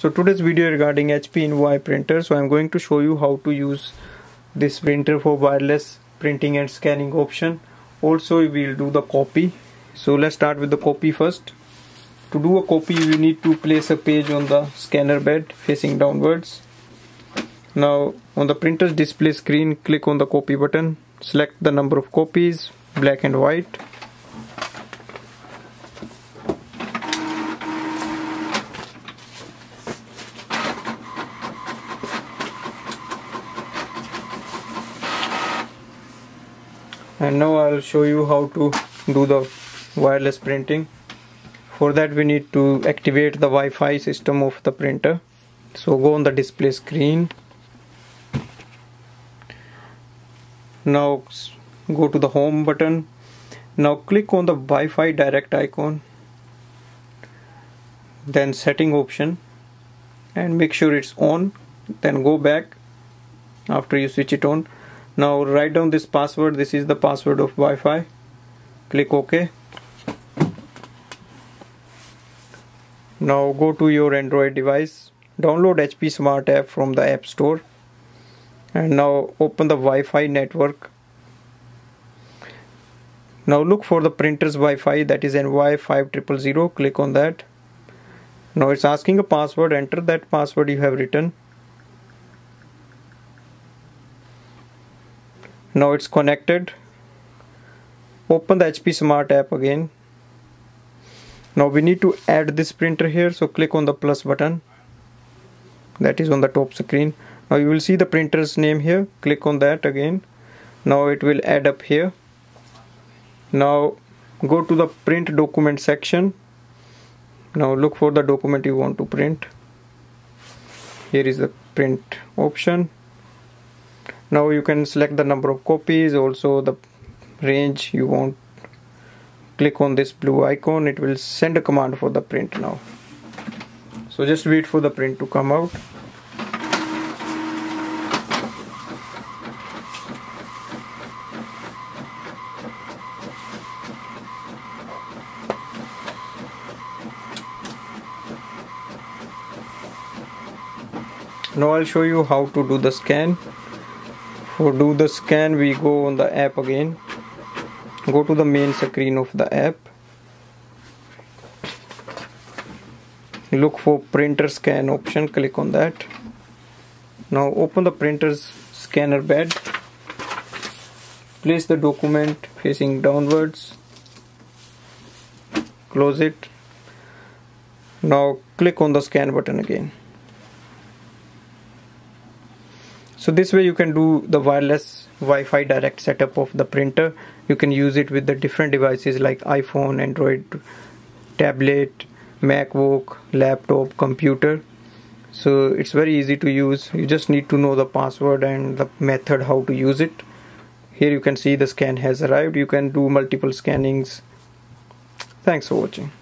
so today's video regarding HP Envy printer. So I'm going to show you how to use this printer for wireless printing and scanning option. Also we'll do the copy. So let's start with the copy first. To do a copy we need to place a page on the scanner bed facing downwards. Now on the printer's display screen click on the copy button. Select the number of copies black and white and now I'll show you how to do the wireless printing. For that we need to activate the Wi-Fi system of the printer. So go on the display screen. Now go to the home button. Now click on the Wi-Fi direct icon. Then setting option. And make sure it's on. Then go back after you switch it on now write down this password. This is the password of Wi-Fi. Click OK. Now go to your Android device. Download HP Smart app from the App Store. And now open the Wi-Fi network. Now look for the printer's Wi-Fi that is Envy 5000 click on that. Now it's asking a password. Enter that password you have written now it's connected. Open the HP Smart app again. Now we need to add this printer here so click on the plus button. That is on the top screen. Now you will see the printer's name here. Click on that again. Now it will add up here. Now go to the print document section. Now look for the document you want to print. Here is the print option now you can select the number of copies also the range you want. Click on this blue icon it will send a command for the print now. So just wait for the print to come out. Now I'll show you how to do the scan for do the scan we go on the app again. Go to the main screen of the app. Look for printer scan option click on that. Now open the printer's scanner bed. Place the document facing downwards. Close it. Now click on the scan button again so this way you can do the wireless Wi-Fi direct setup of the printer. You can use it with the different devices like iPhone Android tablet MacBook laptop computer. So it's very easy to use. You just need to know the password and the method how to use it. Here you can see the scan has arrived. You can do multiple scannings. Thanks for watching